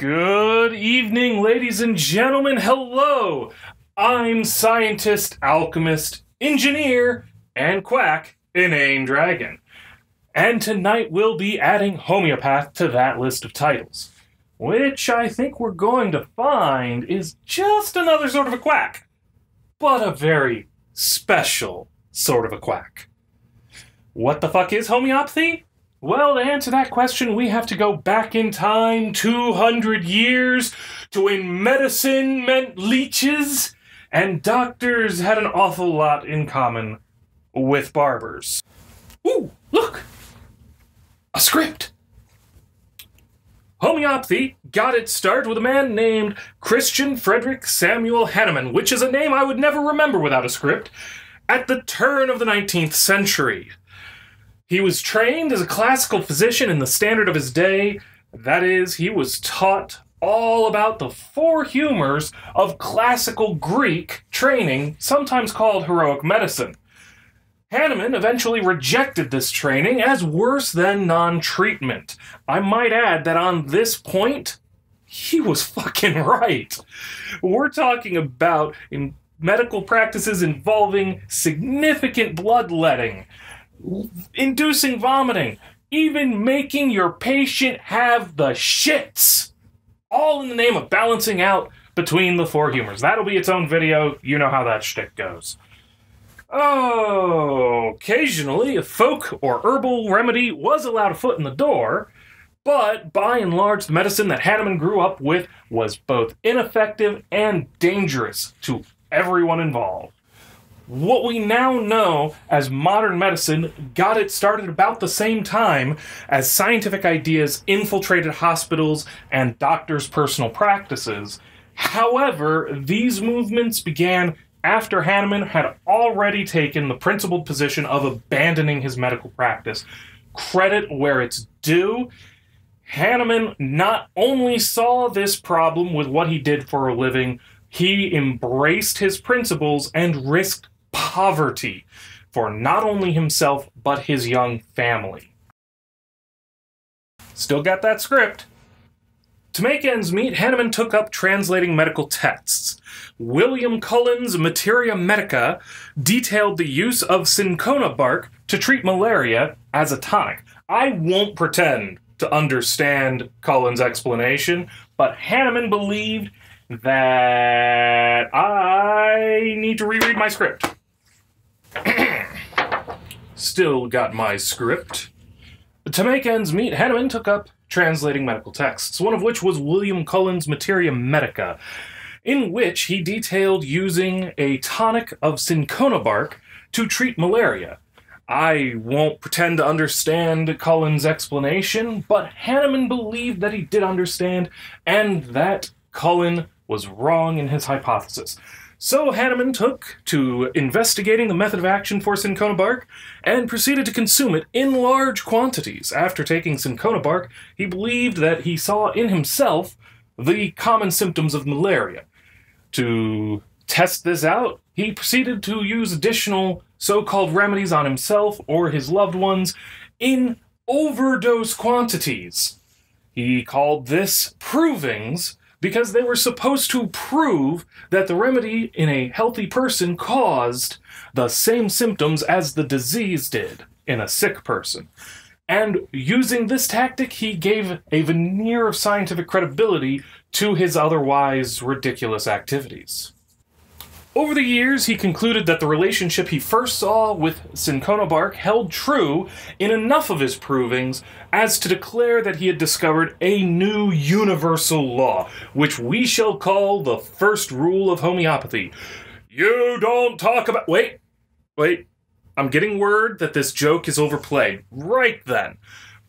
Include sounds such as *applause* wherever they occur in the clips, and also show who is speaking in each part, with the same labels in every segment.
Speaker 1: Good evening, ladies and gentlemen. Hello. I'm scientist, alchemist, engineer, and quack, inane dragon. And tonight we'll be adding homeopath to that list of titles, which I think we're going to find is just another sort of a quack, but a very special sort of a quack. What the fuck is homeopathy? Well, to answer that question, we have to go back in time 200 years to when medicine meant leeches and doctors had an awful lot in common with barbers. Ooh, look! A script! Homeopathy got its start with a man named Christian Frederick Samuel Hahnemann, which is a name I would never remember without a script, at the turn of the 19th century. He was trained as a classical physician in the standard of his day. That is, he was taught all about the four humors of classical Greek training, sometimes called heroic medicine. Hahnemann eventually rejected this training as worse than non treatment. I might add that on this point, he was fucking *laughs* right. We're talking about medical practices involving significant bloodletting inducing vomiting, even making your patient have the shits. All in the name of balancing out between the four humors. That'll be its own video. You know how that shtick goes. Oh, occasionally a folk or herbal remedy was allowed a foot in the door, but by and large, the medicine that Hahnemann grew up with was both ineffective and dangerous to everyone involved. What we now know as modern medicine got it started about the same time as scientific ideas infiltrated hospitals and doctors' personal practices. However, these movements began after Hahnemann had already taken the principled position of abandoning his medical practice. Credit where it's due. Hahnemann not only saw this problem with what he did for a living, he embraced his principles and risked poverty for not only himself, but his young family. Still got that script. To make ends meet, Hahnemann took up translating medical texts. William Cullen's Materia Medica detailed the use of cinchona bark to treat malaria as a tonic. I won't pretend to understand Cullen's explanation, but Hahnemann believed that I need to reread my script. *coughs* Still got my script. To make ends meet, Hahnemann took up translating medical texts, one of which was William Cullen's Materia Medica, in which he detailed using a tonic of cinchona bark to treat malaria. I won't pretend to understand Cullen's explanation, but Hahnemann believed that he did understand and that Cullen was wrong in his hypothesis. So Hahnemann took to investigating the method of action for cinchona bark and proceeded to consume it in large quantities. After taking cinchona bark, he believed that he saw in himself the common symptoms of malaria. To test this out, he proceeded to use additional so called remedies on himself or his loved ones in overdose quantities. He called this provings because they were supposed to prove that the remedy in a healthy person caused the same symptoms as the disease did in a sick person. And using this tactic, he gave a veneer of scientific credibility to his otherwise ridiculous activities. Over the years, he concluded that the relationship he first saw with cinchona held true in enough of his provings as to declare that he had discovered a new universal law, which we shall call the first rule of homeopathy. You don't talk about. Wait, wait. I'm getting word that this joke is overplayed. Right then.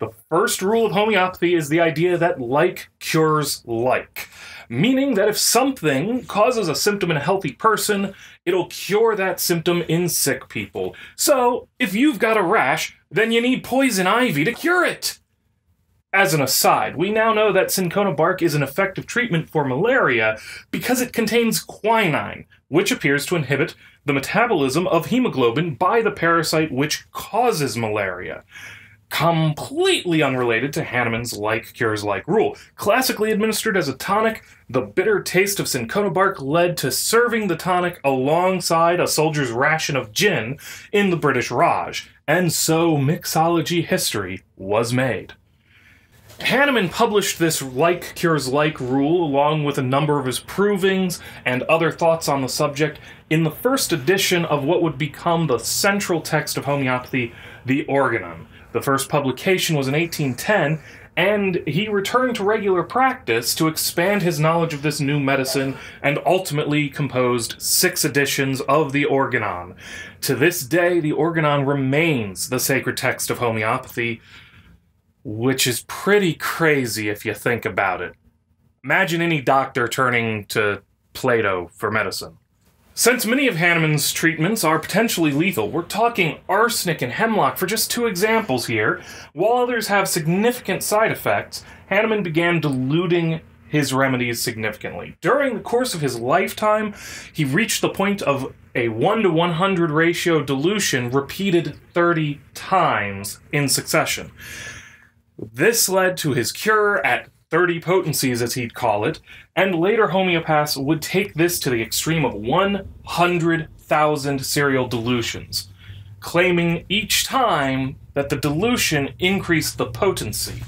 Speaker 1: The first rule of homeopathy is the idea that like cures like meaning that if something causes a symptom in a healthy person, it'll cure that symptom in sick people. So, if you've got a rash, then you need poison ivy to cure it. As an aside, we now know that cinchona bark is an effective treatment for malaria because it contains quinine, which appears to inhibit the metabolism of hemoglobin by the parasite which causes malaria. Completely unrelated to Hahnemann's like cures like rule. Classically administered as a tonic, the bitter taste of cinchona bark led to serving the tonic alongside a soldier's ration of gin in the British Raj, and so mixology history was made. Hahnemann published this like cures like rule along with a number of his provings and other thoughts on the subject in the first edition of what would become the central text of homeopathy, the Organon. The first publication was in 1810, and he returned to regular practice to expand his knowledge of this new medicine and ultimately composed six editions of the Organon. To this day, the Organon remains the sacred text of homeopathy, which is pretty crazy if you think about it. Imagine any doctor turning to Plato for medicine. Since many of Hahnemann's treatments are potentially lethal, we're talking arsenic and hemlock for just two examples here. While others have significant side effects, Hahnemann began diluting his remedies significantly. During the course of his lifetime, he reached the point of a 1 to 100 ratio dilution repeated 30 times in succession. This led to his cure at 30 potencies, as he'd call it, and later homeopaths would take this to the extreme of 100,000 serial dilutions, claiming each time that the dilution increased the potency.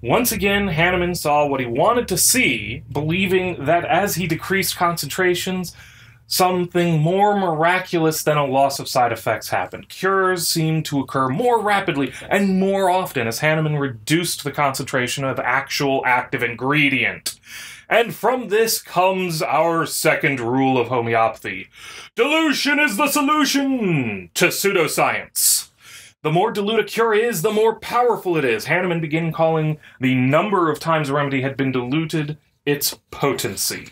Speaker 1: Once again, Hahnemann saw what he wanted to see, believing that as he decreased concentrations, something more miraculous than a loss of side effects happened. Cures seemed to occur more rapidly and more often as Hahnemann reduced the concentration of actual active ingredient. And from this comes our second rule of homeopathy. Dilution is the solution to pseudoscience. The more dilute a cure is, the more powerful it is. Hahnemann began calling the number of times a remedy had been diluted its potency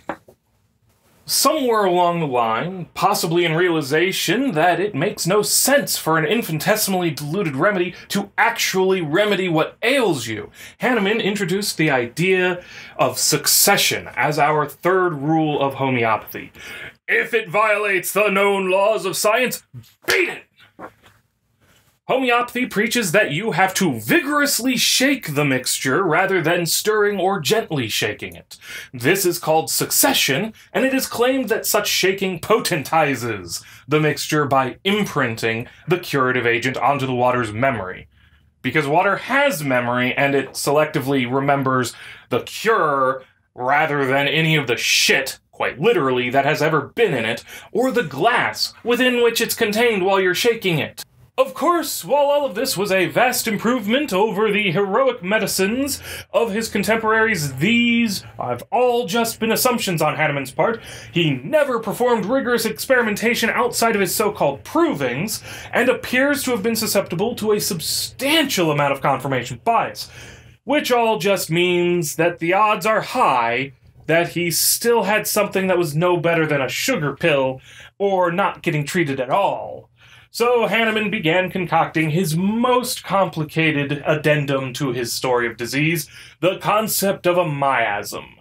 Speaker 1: somewhere along the line, possibly in realization that it makes no sense for an infinitesimally diluted remedy to actually remedy what ails you, Hahnemann introduced the idea of succussion as our third rule of homeopathy. If it violates the known laws of science, beat it! Homeopathy preaches that you have to vigorously shake the mixture rather than stirring or gently shaking it. This is called succussion, and it is claimed that such shaking potentizes the mixture by imprinting the curative agent onto the water's memory. Because water has memory and it selectively remembers the cure rather than any of the shit quite literally, that has ever been in it, or the glass within which it's contained while you're shaking it. Of course, while all of this was a vast improvement over the heroic medicines of his contemporaries, these have all just been assumptions on Hahnemann's part. He never performed rigorous experimentation outside of his so called provings, and appears to have been susceptible to a substantial amount of confirmation bias, which all just means that the odds are high that he still had something that was no better than a sugar pill or not getting treated at all. So Hahnemann began concocting his most complicated addendum to his story of disease, the concept of a miasm.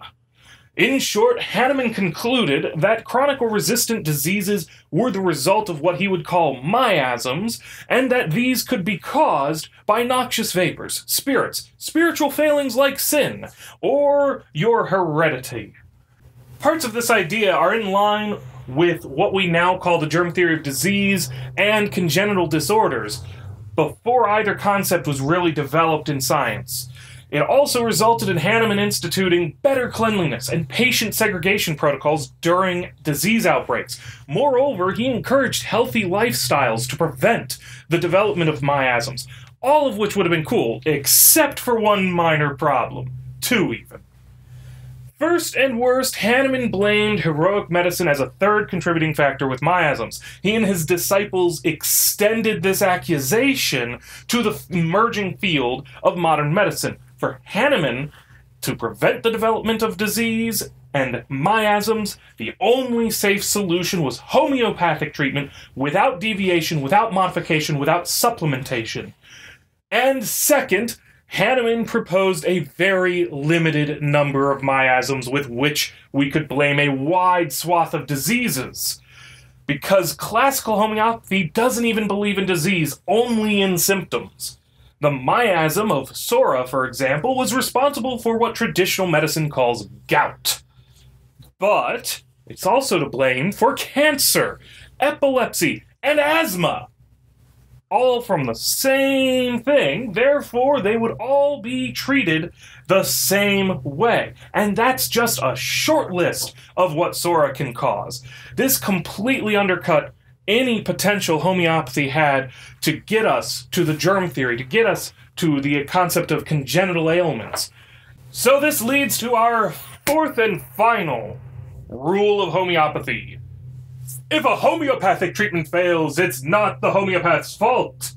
Speaker 1: In short, Hahnemann concluded that chronic or resistant diseases were the result of what he would call miasms, and that these could be caused by noxious vapors, spirits, spiritual failings like sin, or your heredity. Parts of this idea are in line with what we now call the germ theory of disease and congenital disorders before either concept was really developed in science. It also resulted in Hahnemann instituting better cleanliness and patient segregation protocols during disease outbreaks. Moreover, he encouraged healthy lifestyles to prevent the development of miasms, all of which would have been cool, except for one minor problem. Two, even. First and worst, Hahnemann blamed heroic medicine as a third contributing factor with miasms. He and his disciples extended this accusation to the emerging field of modern medicine. For Hahnemann, to prevent the development of disease and miasms, the only safe solution was homeopathic treatment without deviation, without modification, without supplementation. And second, Hahnemann proposed a very limited number of miasms with which we could blame a wide swath of diseases. Because classical homeopathy doesn't even believe in disease, only in symptoms. The miasm of Psora, for example, was responsible for what traditional medicine calls gout. But it's also to blame for cancer, epilepsy, and asthma. All from the same thing, therefore, they would all be treated the same way. And that's just a short list of what Psora can cause. This completely undercut any potential homeopathy had to get us to the germ theory, to get us to the concept of congenital ailments. So, this leads to our fourth and final rule of homeopathy. If a homeopathic treatment fails, it's not the homeopath's fault.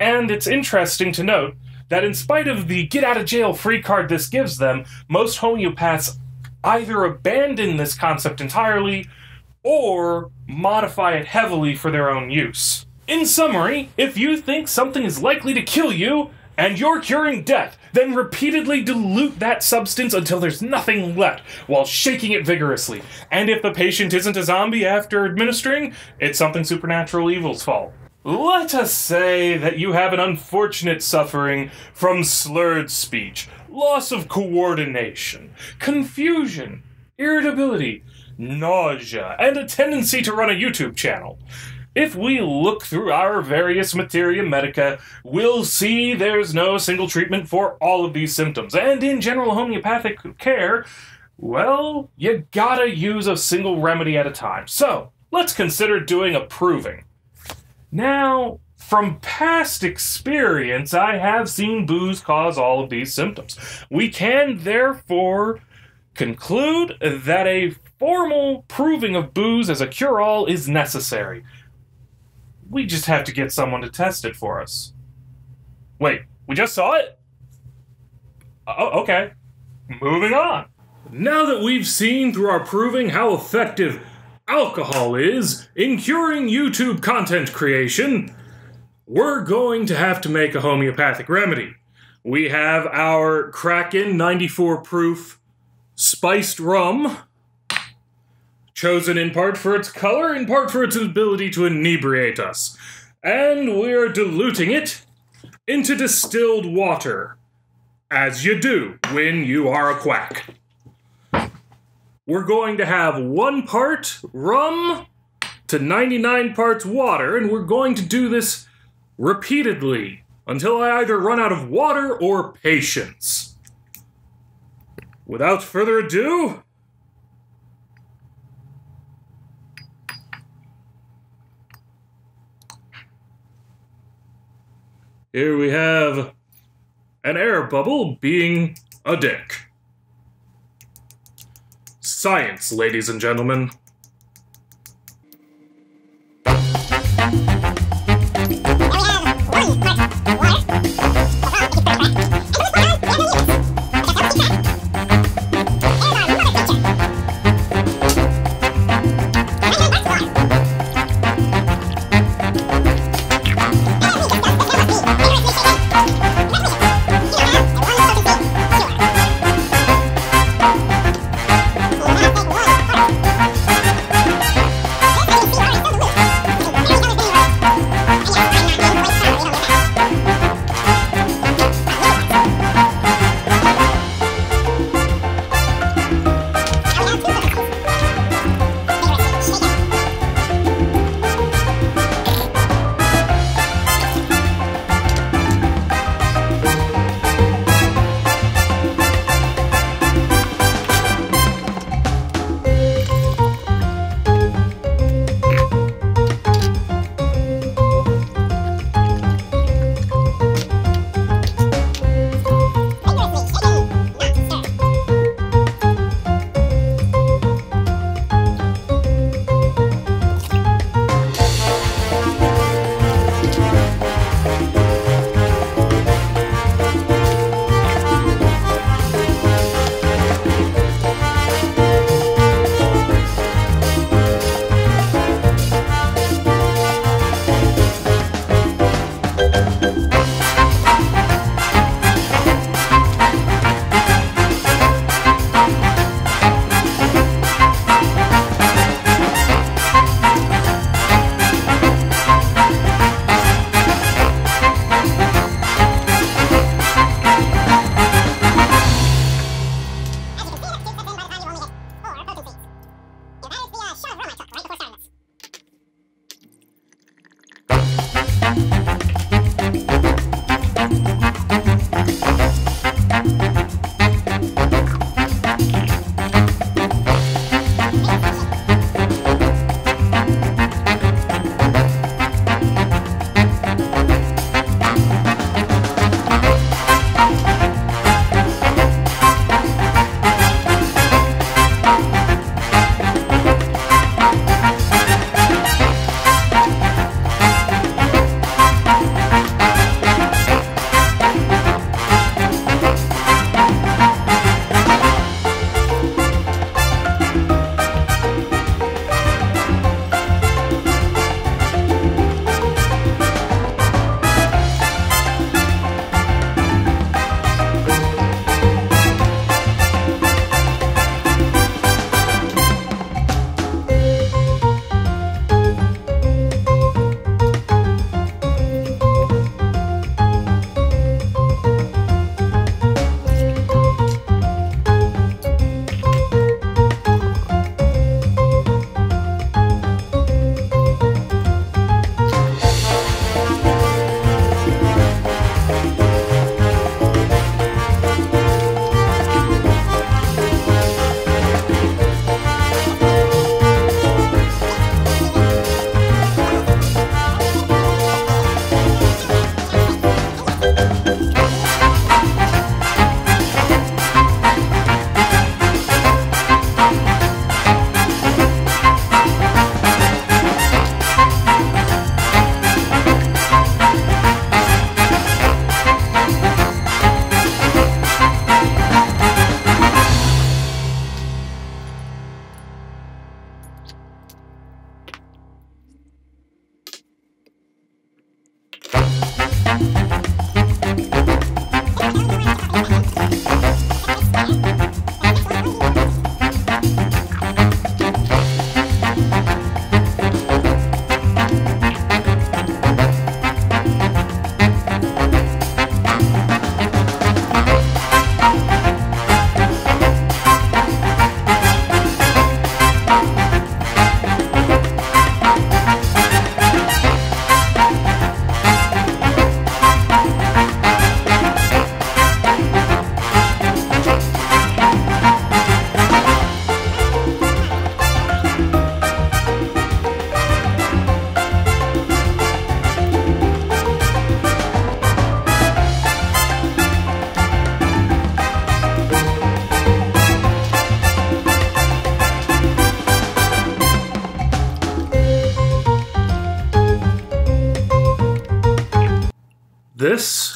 Speaker 1: And it's interesting to note that in spite of the get out of jail free card this gives them, most homeopaths either abandon this concept entirely or modify it heavily for their own use. In summary, if you think something is likely to kill you and you're curing death, then repeatedly dilute that substance until there's nothing left while shaking it vigorously. And if the patient isn't a zombie after administering, it's something supernatural evil's fault. Let us say that you have an unfortunate suffering from slurred speech, loss of coordination, confusion, irritability, nausea, and a tendency to run a YouTube channel. If we look through our various materia medica, we'll see there's no single treatment for all of these symptoms. And in general homeopathic care, well, you gotta use a single remedy at a time. So, let's consider doing a proving. Now, from past experience, I have seen booze cause all of these symptoms. We can therefore conclude that a formal proving of booze as a cure all is necessary. We just have to get someone to test it for us. Wait, we just saw it? Oh, okay. Moving on. Now that we've seen through our proving how effective alcohol is in curing YouTube content creation, we're going to have to make a homeopathic remedy. We have our Kraken 94 proof spiced rum, chosen in part for its color, in part for its ability to inebriate us. And we're diluting it into distilled water, as you do when you are a quack. We're going to have one part rum to 99 parts water, and we're going to do this repeatedly until I either run out of water or patience. Without further ado, here we have an air bubble being a dick. Science, ladies and gentlemen.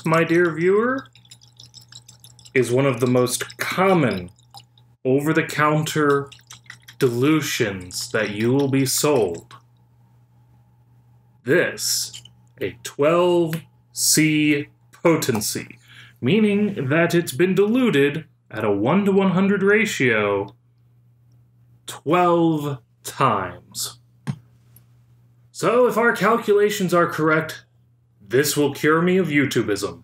Speaker 1: My dear viewer, is one of the most common over the counter dilutions that you will be sold. This, a 12C potency, meaning that it's been diluted at a 1 to 100 ratio 12 times. So, if our calculations are correct, this will cure me of YouTubeism.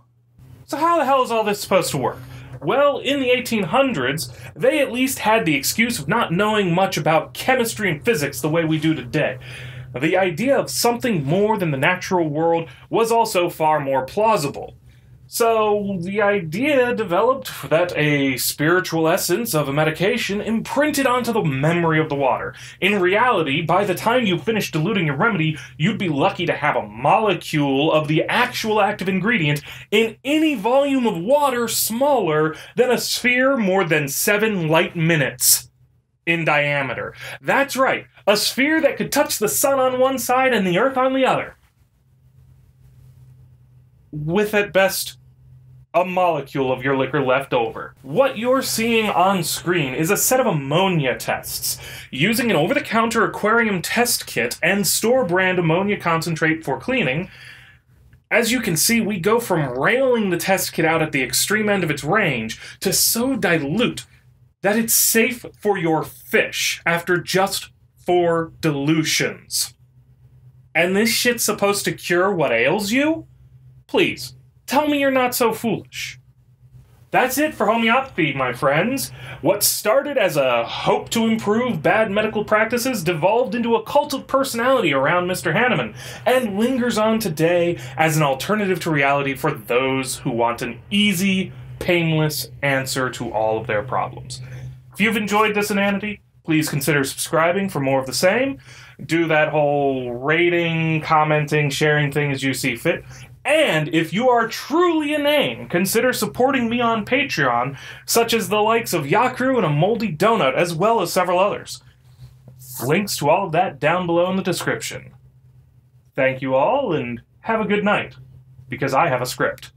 Speaker 1: So, how the hell is all this supposed to work? Well, in the 1800s, they at least had the excuse of not knowing much about chemistry and physics the way we do today. The idea of something more than the natural world was also far more plausible. So the idea developed that a spiritual essence of a medication imprinted onto the memory of the water. In reality, by the time you finished diluting your remedy, you'd be lucky to have a molecule of the actual active ingredient in any volume of water smaller than a sphere more than seven light minutes in diameter. That's right, a sphere that could touch the sun on one side and the earth on the other. With at best a molecule of your liquor left over. What you're seeing on screen is a set of ammonia tests. Using an over the counter aquarium test kit and store brand ammonia concentrate for cleaning, as you can see, we go from railing the test kit out at the extreme end of its range to so dilute that it's safe for your fish after just four dilutions. And this shit's supposed to cure what ails you? Please, Tell me you're not so foolish. That's it for homeopathy, my friends. What started as a hope to improve bad medical practices devolved into a cult of personality around Mr. Hahnemann, and lingers on today as an alternative to reality for those who want an easy, painless answer to all of their problems. If you've enjoyed this inanity, please consider subscribing for more of the same. Do that whole rating, commenting, sharing thing as you see fit. And if you are truly inane, consider supporting me on Patreon, such as the likes of Yakru and a Moldy Donut, as well as several others. Links to all of that down below in the description. Thank you all, and have a good night, because I have a script.